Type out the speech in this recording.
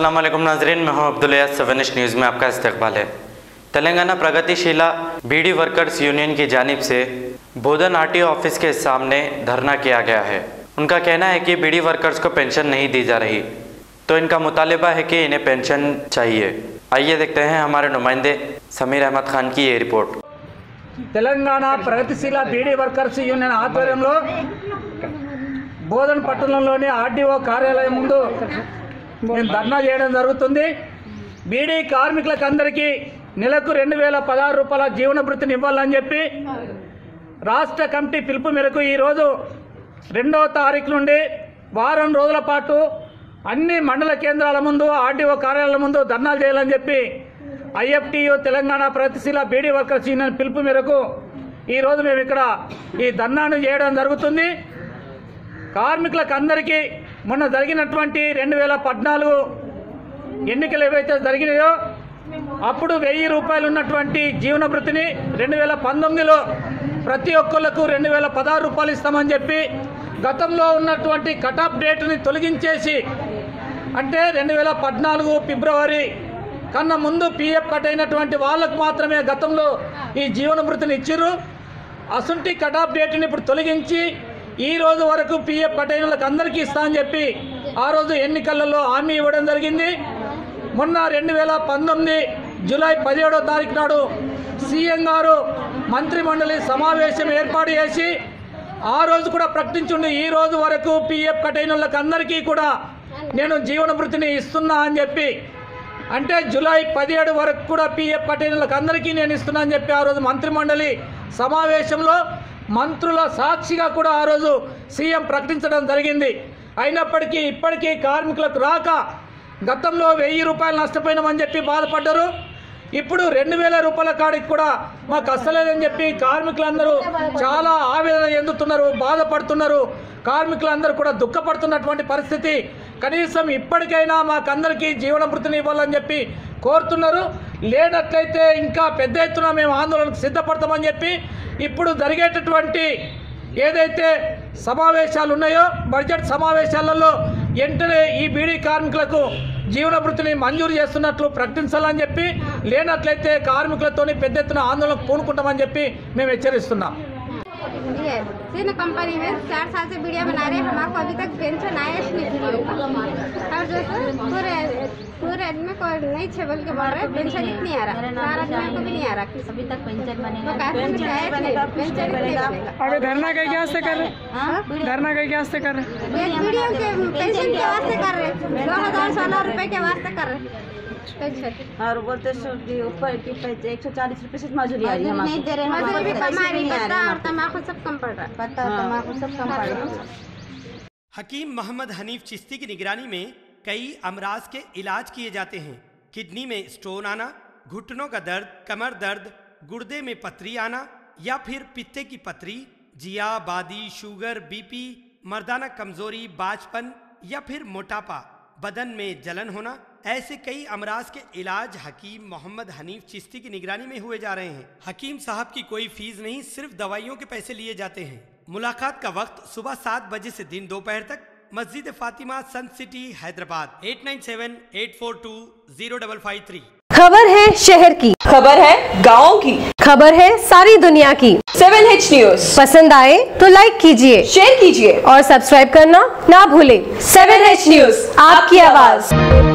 अस्सलाम वालेकुम नाजरीन मैं हूं अब्दुल सेवनिश न्यूज़ में आपका इस्तकबाल है तेलंगाना प्रगतिशीला बीडी वर्कर्स यूनियन की जानिब से बोधन आरटीओ ऑफिस के सामने धरना किया गया है उनका कहना है कि बीडी वर्कर्स को पेंशन नहीं दी जा रही तो इनका मुतालबा है कि इन्हें पेंशन चाहिए आइए देखते हैं हमारे नुमाइंदे समीर अहमद खान की ये रिपोर्ट తెలంగాణ ప్రగతిశీల బీడీ వర్కర్స్ యూనియన్ ఆధ్వర్యంలో బోధన్ పట్టణంలోని ఆర్డీఓ కార్యాలయం ముందు మేము ధర్నా చేయడం జరుగుతుంది. బీడీ కార్మికులకు అందరికీ నెలకు రెండు వేల పదహారు రూపాయల జీవన భృతిని ఇవ్వాలని చెప్పి రాష్ట్ర కమిటీ పిలుపు మేరకు ఈరోజు రెండవ తారీఖు నుండి వారం రోజుల పాటు అన్ని మండల కేంద్రాల ముందు ఆర్డీఓ కార్యాలయాల ముందు ధర్నాలు చేయాలని చెప్పి ఐఎఫ్టియు తెలంగాణ ప్రగతిశీల బీడీ వర్కర్స్ యూనియన్ పిలుపు మేరకు ఈరోజు మేము ఇక్కడ ఈ ధర్నాను చేయడం జరుగుతుంది. కార్మికులకు అందరికీ మొన్న జరిగినటువంటి రెండు వేల పద్నాలుగు ఎన్నికలు ఏవైతే జరిగినాయో అప్పుడు వెయ్యి రూపాయలు ఉన్నటువంటి జీవన వృత్తిని రెండు వేల పంతొమ్మిదిలో ప్రతి ఒక్కళ్ళకు రెండు వేల పదహారు రూపాయలు ఇస్తామని చెప్పి గతంలో ఉన్నటువంటి కటాఫ్ డేట్ని తొలగించేసి అంటే రెండు వేల పద్నాలుగు ఫిబ్రవరి కన్నా ముందు పిఎఫ్ కట్ అయినటువంటి వాళ్ళకు మాత్రమే గతంలో ఈ జీవన వృత్తిని ఇచ్చిర్రు. అసుంటి కటాఫ్ డేట్ని ఇప్పుడు తొలగించి ఈ రోజు వరకు పిఎఫ్ కట్ వాళ్ళకి అందరికీ ఇస్తా అని చెప్పి ఆ రోజు ఎన్నికలలో హామీ ఇవ్వడం జరిగింది. మొన్న రెండు వేల పంతొమ్మిది జూలై పదిహేడో తారీఖు నాడు సీఎం గారు మంత్రిమండలి సమావేశం ఏర్పాటు చేసి ఆ రోజు కూడా ప్రకటించుండి ఈ రోజు వరకు పిఎఫ్ కట్ వాళ్ళకి అందరికీ కూడా నేను జీవన భృతిని ఇస్తున్నా అని చెప్పి. అంటే జూలై పదిహేడు వరకు కూడా పిఎఫ్ కట్ వాళ్ళకి అందరికీ నేను ఇస్తున్నా అని చెప్పి ఆ రోజు మంత్రిమండలి సమావేశంలో మంత్రుల సాక్షిగా కూడా ఆ రోజు సీఎం ప్రకటించడం జరిగింది. అయినప్పటికీ ఇప్పటికీ కార్మికులకు రాక గతంలో వెయ్యి రూపాయలు నష్టపోయినామని చెప్పి బాధపడ్డారు. ఇప్పుడు రెండు వేల రూపాయల కాడికి కూడా మాకు అస్సలేదని చెప్పి కార్మికులందరూ చాలా ఆవేదన చెందుతున్నారు బాధపడుతున్నారు. కార్మికులందరూ కూడా దుఃఖపడుతున్నటువంటి పరిస్థితి. కనీసం ఇప్పటికైనా మాకందరికీ జీవన భృతిని ఇవ్వాలని చెప్పి కోరుతున్నారు. లేనట్లయితే ఇంకా పెద్ద ఎత్తున మేము ఆందోళనకు సిద్ధపడతామని చెప్పి ఇప్పుడు జరిగేటటువంటి ఏదైతే సమావేశాలు ఉన్నాయో బడ్జెట్ సమావేశాలలో వెంటనే ఈ బీడీ కార్మికులకు జీవన భృతిని మంజూరు చేస్తున్నట్లు ప్రకటించాలని చెప్పి లేనట్లయితే కార్మికులతోని పెద్ద ఎత్తున ఆందోళనకు పూనుకుంటామని చెప్పి మేము హెచ్చరిస్తున్నాం ये सिन कंपनी में चार साल से वीडियो बना रहे हैं हमारे को अभी तक पेंशन आया ही नहीं वीडियो का और जो है पूरे पूरे आदमी को नहीं छे बोल के रहे हैं, पेंशन इतनी आ रहा चार आदमी को भी नहीं आ रहा। अभी तक पेंशन तो बनेगा हैं ही नहीं, पेंशन बनेगा। अभी धरना कहीं क्या कर रहे हाँ? धरना कहीं क्या कर रहे ये वीडियो के पेंशन के वास्ते कर रहे हैं। दो हज़ार सोलह रुपए के वास्ते कर रहे हैं। और बोलते ऊपर की एक सौ चालीस रूपए से मजूरी आ रही है नहीं दे रहे मजदूरी भी कम आ रही पत्ता और तम्बाकू सब कम पड़ रहा है। पत्ता तम्बाकू सब कम पड़ रहा है। हकीम मोहम्मद हनीफ चिश्ती की निगरानी में कई अमराज के इलाज किए जाते हैं। किडनी में स्टोन आना, घुटनों का दर्द, कमर दर्द, गुर्दे में पथरी आना, या फिर पित्ते की पथरी, जिया, बादी, शुगर, बीपी, मर्दाना कमज़ोरी, बाजपन, या फिर मोटापा, बदन में जलन होना, ऐसे कई अमराज के इलाज हकीम मोहम्मद हनीफ चिश्ती की निगरानी में हुए जा रहे हैं। हकीम साहब की कोई फ़ीस नहीं, सिर्फ़ दवाइयों के पैसे लिए जाते हैं। मुलाकात का वक्त सुबह सात बजे से दिन दोपहर तक मस्जिद Fatima sun city Hyderabad. Eight nine seven eight four two zero double five three. खबर है शहर की। खबर है गाँव की। खबर है सारी दुनिया की। सेवन एच न्यूज़ पसंद आए तो लाइक कीजिए। शेयर कीजिए। और सब्सक्राइब करना ना भूले। सेवन एच न्यूज़ आपकी आवाज़।